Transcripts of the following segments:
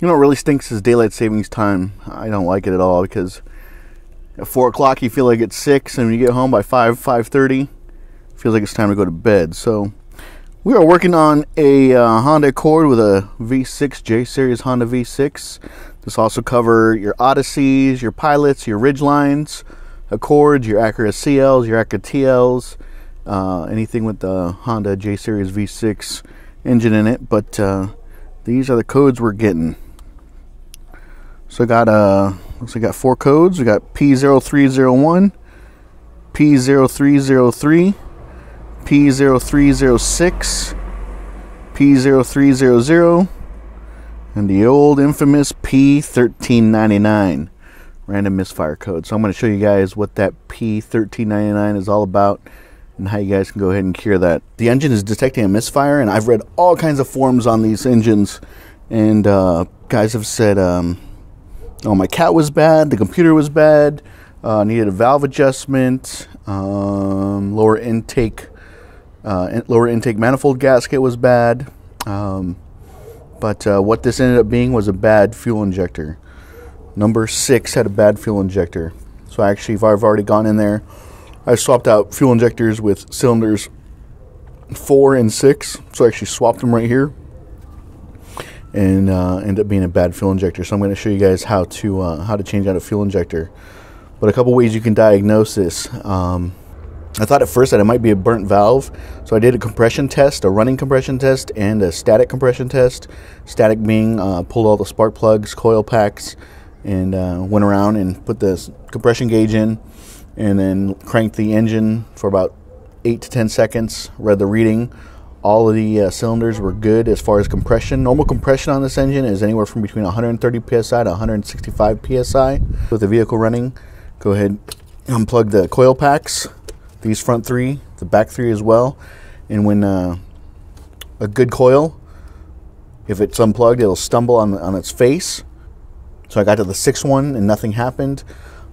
You know what really stinks is daylight savings time. I don't like it at all because at four o'clock you feel like it's six, and when you get home by five five thirty, feels like it's time to go to bed. So we are working on a uh, Honda Accord with a V6 J Series Honda V6. This also cover your Odysseys, your Pilots, your Ridgelines, Accords, your Acura CLs, your Acura TLs, uh, anything with the Honda J Series V6 engine in it. But uh, these are the codes we're getting. So I got uh looks like I got four codes. We got P0301, P0303, P0306, P0300, and the old infamous P1399 random misfire code. So I'm going to show you guys what that P1399 is all about and how you guys can go ahead and cure that. The engine is detecting a misfire, and I've read all kinds of forums on these engines, and uh, guys have said, um, oh, my cat was bad, the computer was bad, uh, needed a valve adjustment, um, lower intake, uh, lower intake manifold gasket was bad. Um, but uh, what this ended up being was a bad fuel injector. Number six had a bad fuel injector. So I actually, if I've already gone in there, I swapped out fuel injectors with cylinders four and six. So I actually swapped them right here and uh, ended up being a bad fuel injector. So I'm going to show you guys how to uh, how to change out a fuel injector. But a couple ways you can diagnose this. Um, I thought at first that it might be a burnt valve, so I did a compression test, a running compression test, and a static compression test. Static being uh, pulled all the spark plugs, coil packs, and uh, went around and put the compression gauge in, and then cranked the engine for about eight to ten seconds. Read the reading. All of the uh, cylinders were good as far as compression. Normal compression on this engine is anywhere from between 130 psi to 165 psi. With the vehicle running, go ahead unplug the coil packs these front three, the back three as well. And when uh, a good coil, if it's unplugged, it'll stumble on, on its face. So I got to the sixth one and nothing happened.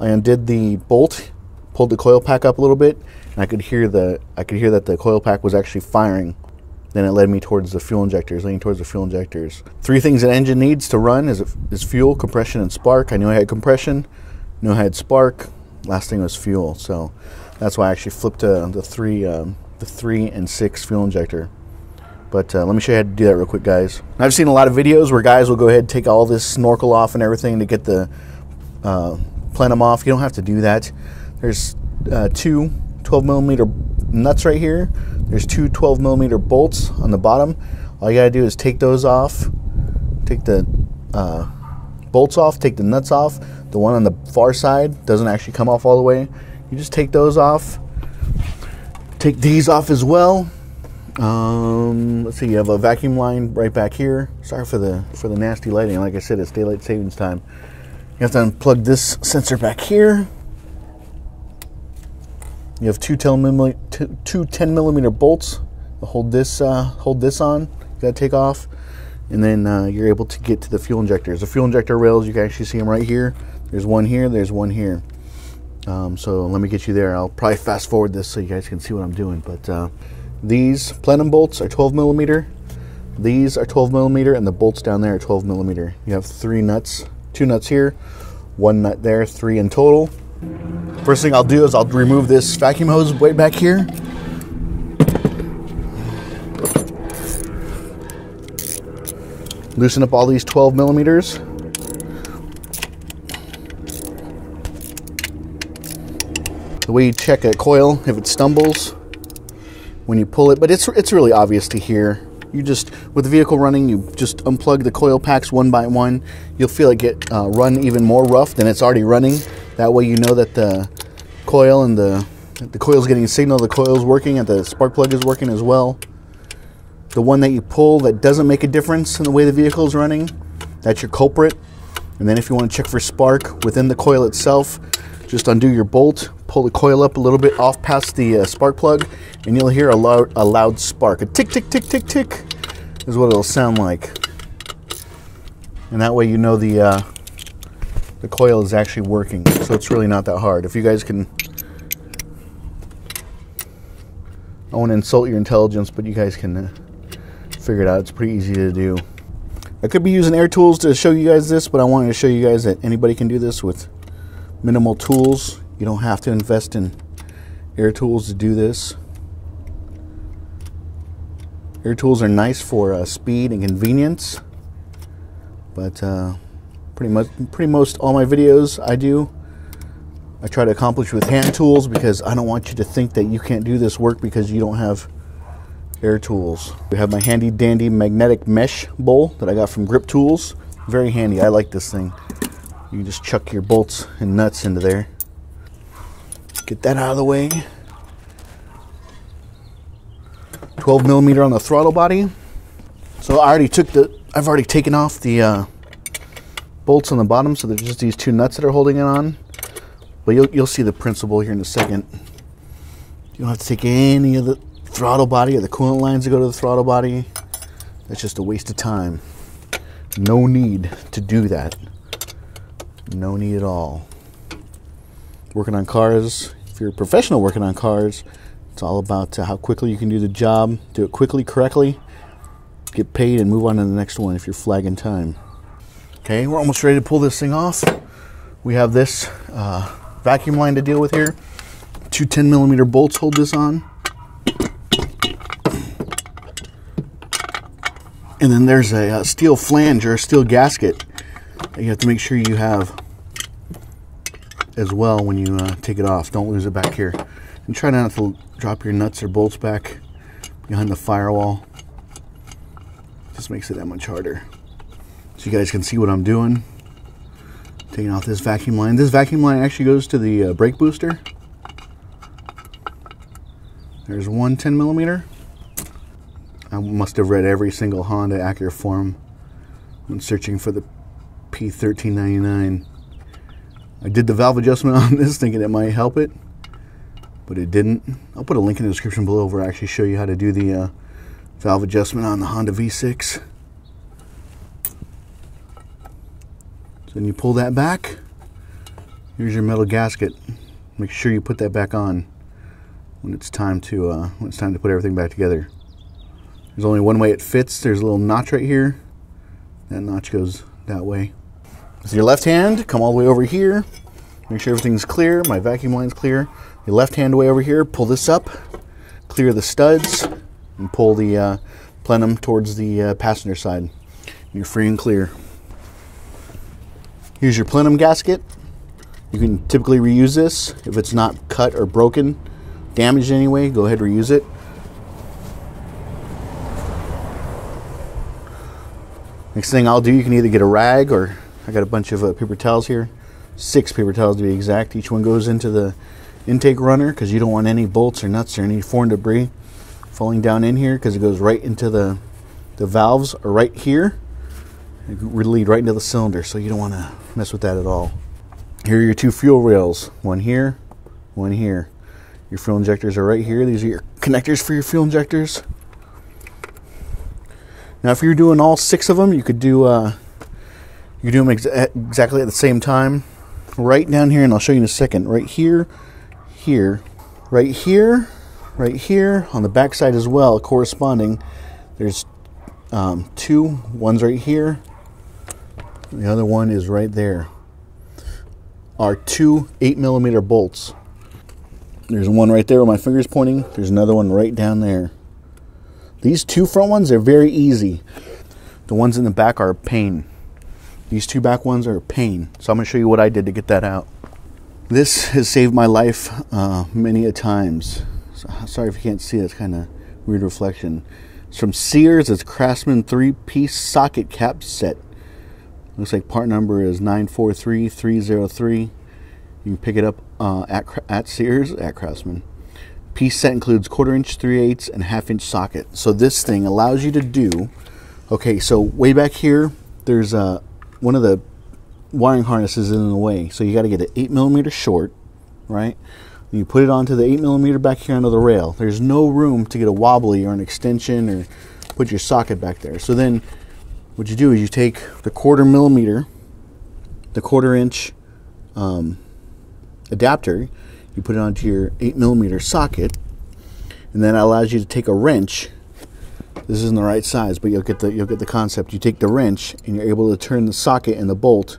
I undid the bolt, pulled the coil pack up a little bit, and I could hear the I could hear that the coil pack was actually firing. Then it led me towards the fuel injectors, leaning towards the fuel injectors. Three things an engine needs to run is, is fuel, compression, and spark. I knew I had compression, knew I had spark. Last thing was fuel. So that's why I actually flipped uh, the three, um, the three and six fuel injector. But uh, let me show you how to do that real quick, guys. I've seen a lot of videos where guys will go ahead and take all this snorkel off and everything to get the uh, plenum off. You don't have to do that. There's uh, two 12 millimeter nuts right here. There's two 12 millimeter bolts on the bottom. All you gotta do is take those off, take the uh, bolts off, take the nuts off. The one on the far side doesn't actually come off all the way. You just take those off. Take these off as well. Um, let's see. You have a vacuum line right back here. Sorry for the for the nasty lighting. Like I said, it's daylight savings time. You have to unplug this sensor back here. You have two 10 millimeter, two, two 10 millimeter bolts to hold this uh, hold this on. You gotta take off, and then uh, you're able to get to the fuel injectors. The fuel injector rails, you can actually see them right here. There's one here. There's one here. Um, so let me get you there. I'll probably fast forward this so you guys can see what I'm doing. But uh, these plenum bolts are 12 millimeter. These are 12 millimeter, and the bolts down there are 12 millimeter. You have three nuts, two nuts here, one nut there, three in total. First thing I'll do is I'll remove this vacuum hose way back here. Loosen up all these 12 millimeters. the way you check a coil if it stumbles when you pull it, but it's it's really obvious to hear. You just with the vehicle running, you just unplug the coil packs one by one. You'll feel it get uh, run even more rough than it's already running. That way, you know that the coil and the the coil's getting a signal. The coil's working, and the spark plug is working as well. The one that you pull that doesn't make a difference in the way the vehicle is running, that's your culprit. And then if you want to check for spark within the coil itself, just undo your bolt, pull the coil up a little bit off past the uh, spark plug, and you'll hear a loud, a loud spark. A tick, tick, tick, tick, tick is what it'll sound like. And that way you know the, uh, the coil is actually working. So it's really not that hard. If you guys can... I want to insult your intelligence, but you guys can uh, figure it out. It's pretty easy to do. I could be using air tools to show you guys this, but I wanted to show you guys that anybody can do this with minimal tools. You don't have to invest in air tools to do this. Air tools are nice for uh, speed and convenience, but uh, pretty much, pretty most all my videos I do, I try to accomplish with hand tools because I don't want you to think that you can't do this work because you don't have air tools. We have my handy dandy magnetic mesh bowl that I got from Grip Tools. Very handy. I like this thing. You can just chuck your bolts and nuts into there. Get that out of the way. 12 millimeter on the throttle body. So I already took the, I've already taken off the uh, bolts on the bottom, so there's just these two nuts that are holding it on. But you'll, you'll see the principle here in a second. You don't have to take any of the throttle body or the coolant lines that go to the throttle body. That's just a waste of time. No need to do that. No need at all. Working on cars, if you're a professional working on cars, it's all about uh, how quickly you can do the job, do it quickly, correctly, get paid, and move on to the next one if you're flagging time. Okay, we're almost ready to pull this thing off. We have this uh, vacuum line to deal with here. Two 10 millimeter bolts hold this on. And then there's a, a uh, steel flange or a steel gasket you have to make sure you have as well when you uh, take it off. Don't lose it back here. And try not to drop your nuts or bolts back behind the firewall. Just makes it that much harder. So you guys can see what I'm doing. Taking off this vacuum line. This vacuum line actually goes to the uh, brake booster. There's one 10 millimeter. I must have read every single Honda Acura form when searching for the P1399. I did the valve adjustment on this thinking it might help it, but it didn't. I'll put a link in the description below where I actually show you how to do the uh, valve adjustment on the Honda V6. So then you pull that back. Here's your metal gasket. Make sure you put that back on when it's time to uh, when it's time to put everything back together. There's only one way it fits. There's a little notch right here. That notch goes that way. So your left hand, come all the way over here. Make sure everything's clear. My vacuum line's clear. Your left hand way over here, pull this up, clear the studs, and pull the uh, plenum towards the uh, passenger side. You're free and clear. Here's your plenum gasket. You can typically reuse this. If it's not cut or broken, damaged anyway, go ahead and reuse it. Next thing I'll do, you can either get a rag or I got a bunch of uh, paper towels here, six paper towels to be exact. Each one goes into the intake runner because you don't want any bolts or nuts or any foreign debris falling down in here because it goes right into the the valves right here. It lead right into the cylinder, so you don't want to mess with that at all. Here are your two fuel rails, one here, one here. Your fuel injectors are right here. These are your connectors for your fuel injectors. Now, if you're doing all six of them, you could do uh, you do them ex exactly at the same time. Right down here, and I'll show you in a second. Right here, here, right here, right here, on the back side as well, corresponding. There's um, two. One's right here. The other one is right there. Are two 8 millimeter bolts. There's one right there where my finger's pointing. There's another one right down there. These two front ones are very easy. The ones in the back are a pain. These two back ones are a pain. So I'm going to show you what I did to get that out. This has saved my life uh, many a times. So, sorry if you can't see it. It's kind of weird reflection. It's from Sears. It's Craftsman three-piece socket cap set. Looks like part number is 943303. You can pick it up uh, at, at Sears, at Craftsman. Piece set includes quarter inch, three eighths, and half inch socket. So this thing allows you to do, okay, so way back here, there's a, one of the wiring harnesses in the way. So you got to get it eight millimeter short, right? You put it onto the eight millimeter back here under the rail. There's no room to get a wobbly or an extension or put your socket back there. So then what you do is you take the quarter millimeter, the quarter inch um, adapter, you put it onto your 8 millimeter socket, and then that allows you to take a wrench This isn't the right size, but you'll get the you'll get the concept. You take the wrench and you're able to turn the socket and the bolt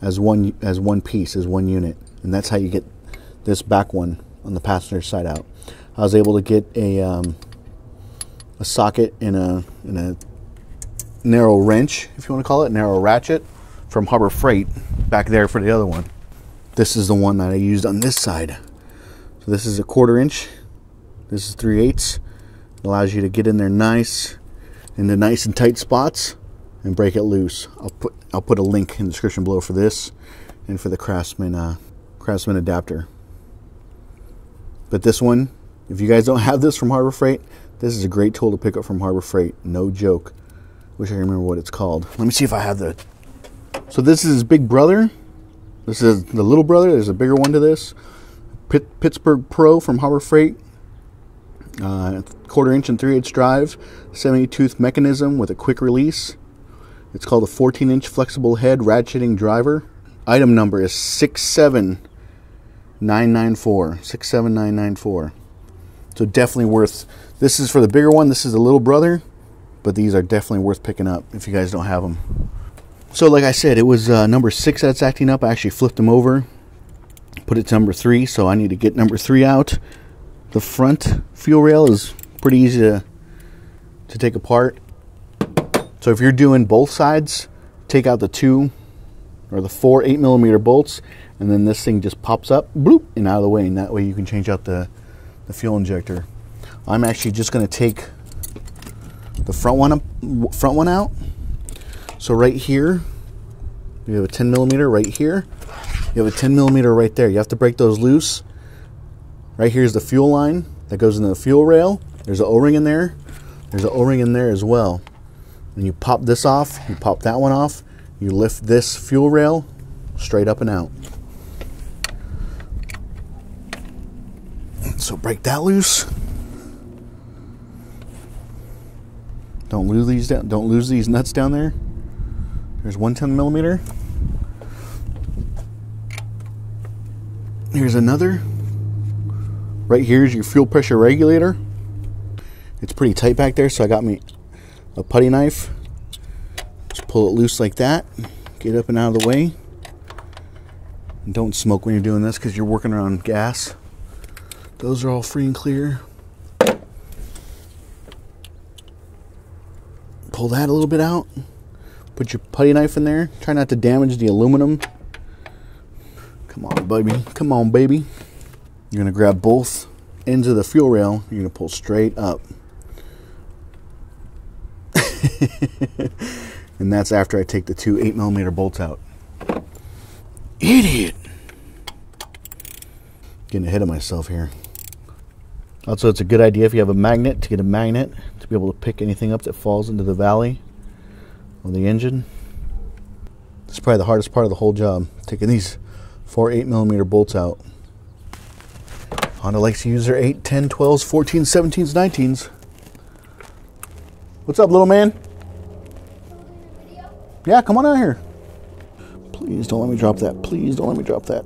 as one as one piece, as one unit, and that's how you get this back one on the passenger side out. I was able to get a um, a socket and a and a narrow wrench, if you want to call it, narrow ratchet from Harbor Freight back there for the other one. This is the one that I used on this side. So this is a quarter inch. This is 3 eighths. It allows you to get in there nice into nice and tight spots and break it loose. I'll put I'll put a link in the description below for this and for the Craftsman uh, Craftsman adapter. But this one, if you guys don't have this from Harbor Freight, this is a great tool to pick up from Harbor Freight. No joke. Wish I remember what it's called. Let me see if I have the. So this is big brother. This is the little brother. There's a bigger one to this. Pitt, Pittsburgh Pro from Harbor Freight. Uh, quarter inch and 3 8 drive, 70 tooth mechanism with a quick release. It's called a 14 inch flexible head ratcheting driver. Item number is 67994. 67994. So definitely worth. This is for the bigger one. This is the little brother, but these are definitely worth picking up if you guys don't have them. So, like I said, it was uh, number six that's acting up. I actually flipped them over, put it to number three. So I need to get number three out. The front fuel rail is pretty easy to to take apart. So if you're doing both sides, take out the two or the four eight millimeter bolts, and then this thing just pops up, bloop, and out of the way, and that way you can change out the the fuel injector. I'm actually just going to take the front one up, front one out. So right here, you have a 10 millimeter right here. You have a 10 millimeter right there. You have to break those loose. Right here is the fuel line that goes into the fuel rail. There's an O-ring in there. There's an O-ring in there as well. And you pop this off, you pop that one off, you lift this fuel rail straight up and out. So break that loose. Don't lose these down. Don't lose these nuts down there. There's one 10 millimeter. Here's another. Right here is your fuel pressure regulator. It's pretty tight back there, so I got me a putty knife. Just pull it loose like that. Get up and out of the way. And don't smoke when you're doing this because you're working around gas. Those are all free and clear. Pull that a little bit out. Put your putty knife in there. Try not to damage the aluminum. Come on, baby. Come on, baby. You're going to grab both ends of the fuel rail. You're going to pull straight up. and that's after I take the two 8 millimeter bolts out. Idiot! Getting ahead of myself here. Also, it's a good idea if you have a magnet to get a magnet be able to pick anything up that falls into the valley of the engine. This is probably the hardest part of the whole job, taking these four 8 millimeter bolts out. Honda likes to use their 8, 10, 12s, 14s, 17s, 19s. What's up, little man? Yeah, come on out here. Please don't let me drop that. Please don't let me drop that.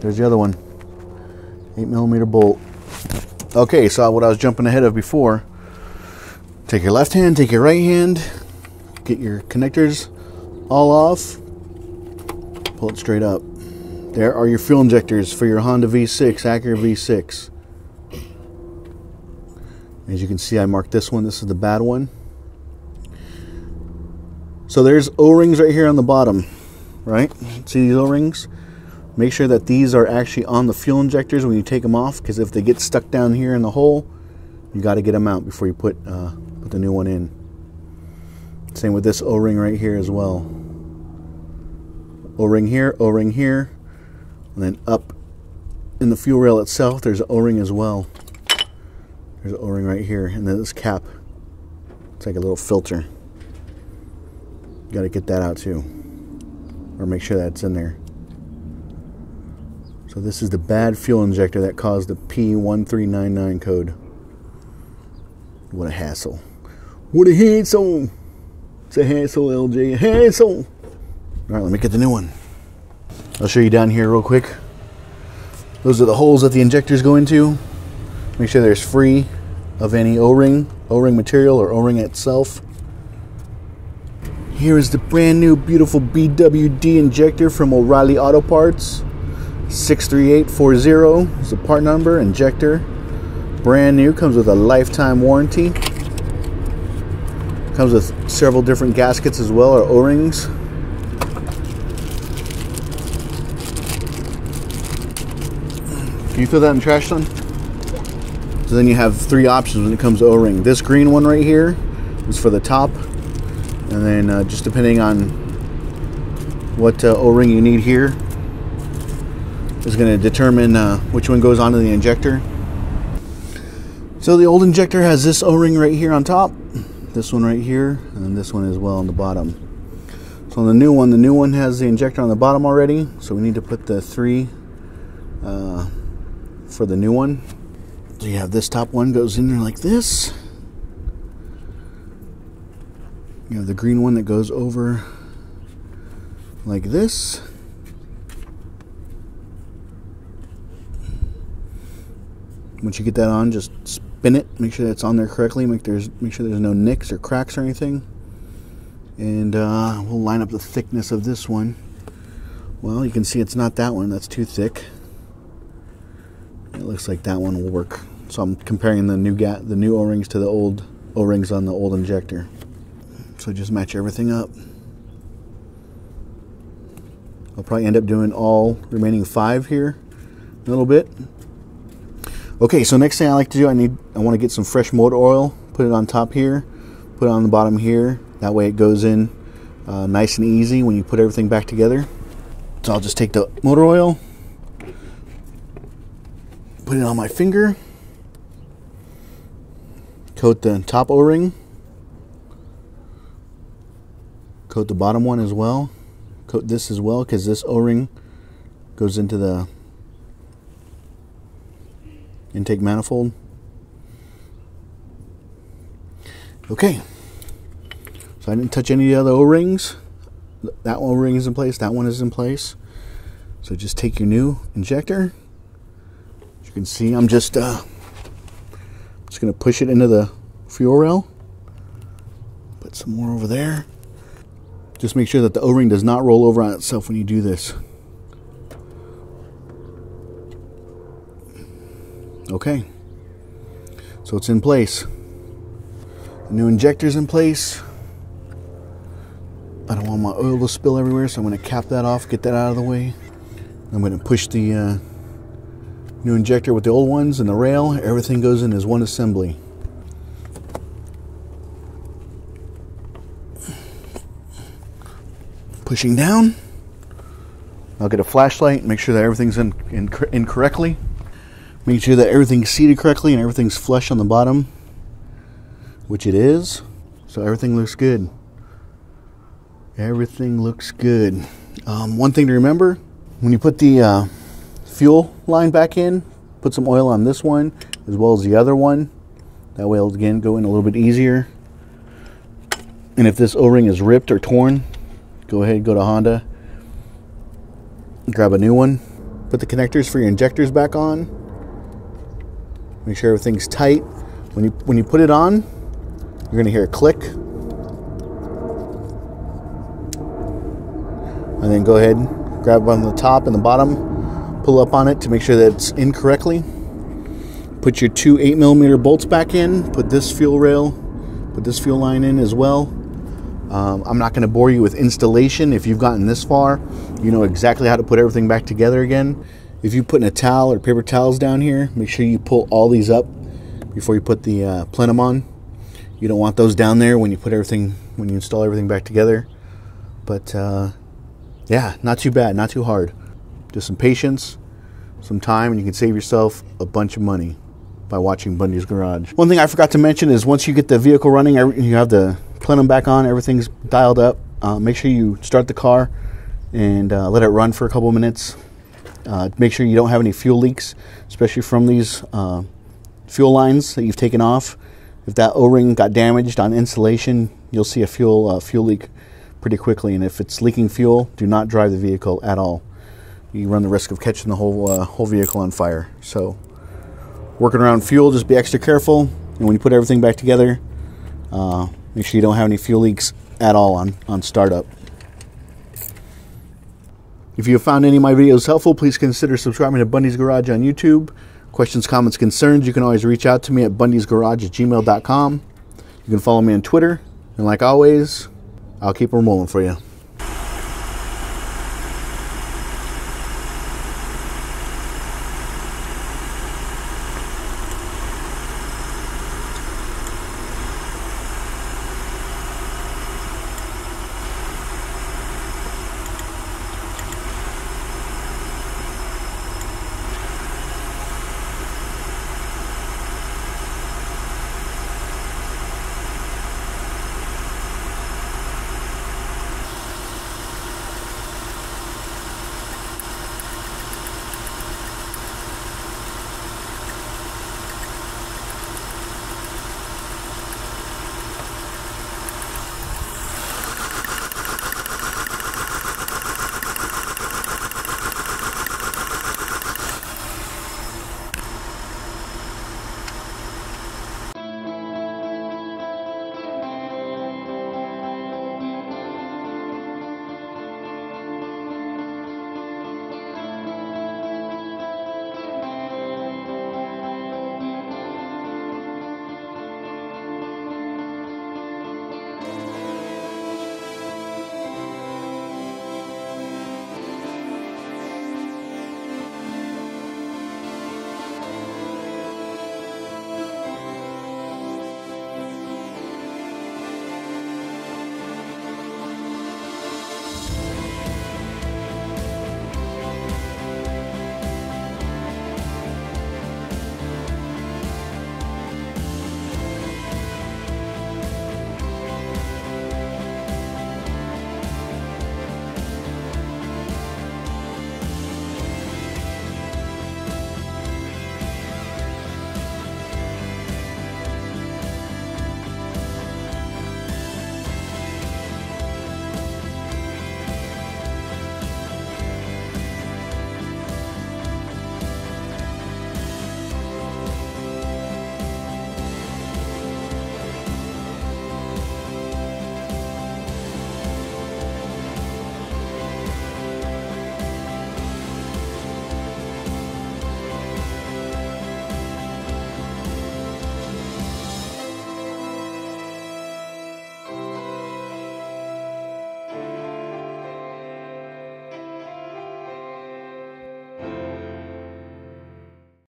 There's the other one. 8 millimeter bolt. Okay, so what I was jumping ahead of before. Take your left hand, take your right hand, get your connectors all off, pull it straight up. There are your fuel injectors for your Honda V6, Acura V6. As you can see, I marked this one. This is the bad one. So there's O-rings right here on the bottom, right? See these O-rings? Make sure that these are actually on the fuel injectors when you take them off, because if they get stuck down here in the hole, you got to get them out before you put uh, put the new one in. Same with this O-ring right here as well. O-ring here, O-ring here, and then up in the fuel rail itself, there's an O-ring as well. There's an O-ring right here, and then this cap. It's like a little filter. You got to get that out too, or make sure that's in there. So this is the bad fuel injector that caused the P1399 code. What a hassle. What a hassle. It's a hassle, LJ. Hassle. All right, let me get the new one. I'll show you down here real quick. Those are the holes that the injectors go into. Make Make sure there's free of any O-ring, O-ring material or O-ring itself. Here is the brand new beautiful BWD injector from O'Reilly Auto Parts. 63840 is the part number, injector. Brand new, comes with a lifetime warranty. Comes with several different gaskets as well, or O-rings. Can you throw that in trash, son? So then you have three options when it comes to O-ring. This green one right here is for the top and then uh, just depending on what uh, o-ring you need here is going to determine uh, which one goes onto the injector. So the old injector has this o-ring right here on top this one right here and this one as well on the bottom. So on the new one the new one has the injector on the bottom already so we need to put the three uh, for the new one. So you have this top one goes in there like this. You have the green one that goes over like this. Once you get that on, just spin it. Make sure that's on there correctly. Make there's make sure there's no nicks or cracks or anything. And uh, we'll line up the thickness of this one. Well, you can see it's not that one. That's too thick. It looks like that one will work. So I'm comparing the new the new O-rings to the old O-rings on the old injector. So just match everything up. I'll probably end up doing all remaining five here a little bit. Okay, so next thing I like to do, I need, I want to get some fresh motor oil, put it on top here, put it on the bottom here. That way it goes in uh, nice and easy when you put everything back together. So I'll just take the motor oil, put it on my finger, coat the top O-ring, coat the bottom one as well coat this as well because this o-ring goes into the intake manifold. Okay. So I didn't touch any of the other o-rings. That o-ring is in place that one is in place. So just take your new injector. As you can see I'm just uh, just gonna push it into the fuel rail put some more over there. Just make sure that the O-ring does not roll over on itself when you do this. Okay. So it's in place. The new injector's in place. I don't want my oil to spill everywhere, so I'm going to cap that off, get that out of the way. I'm going to push the uh, new injector with the old ones and the rail. Everything goes in as one assembly. pushing down. I'll get a flashlight, make sure that everything's in, in, in correctly. Make sure that everything's seated correctly and everything's flush on the bottom, which it is. So everything looks good. Everything looks good. Um, one thing to remember when you put the uh, fuel line back in, put some oil on this one as well as the other one. That way it'll again go in a little bit easier. And if this O-ring is ripped or torn, go ahead go to Honda, grab a new one, put the connectors for your injectors back on. Make sure everything's tight. When you when you put it on, you're gonna hear a click. And then go ahead, grab one on the top and the bottom, pull up on it to make sure that it's in correctly. Put your two 8 millimeter bolts back in, put this fuel rail, put this fuel line in as well. Um, I'm not going to bore you with installation. If you've gotten this far, you know exactly how to put everything back together again. If you put in a towel or paper towels down here, make sure you pull all these up before you put the uh, plenum on. You don't want those down there when you put everything, when you install everything back together. But uh, yeah, not too bad, not too hard. Just some patience, some time, and you can save yourself a bunch of money by watching Bundy's Garage. One thing I forgot to mention is once you get the vehicle running, you have the plenum back on, everything's dialed up. Uh, make sure you start the car and uh, let it run for a couple minutes. Uh, make sure you don't have any fuel leaks, especially from these uh, fuel lines that you've taken off. If that O-ring got damaged on installation, you'll see a fuel uh, fuel leak pretty quickly. And if it's leaking fuel, do not drive the vehicle at all. You run the risk of catching the whole uh, whole vehicle on fire. So working around fuel, just be extra careful. And when you put everything back together, uh, make sure you don't have any fuel leaks at all on, on startup. If you have found any of my videos helpful, please consider subscribing to Bundy's Garage on YouTube. Questions, comments, concerns, you can always reach out to me at bundysgarage at gmail.com. You can follow me on Twitter. And like always, I'll keep them rolling for you.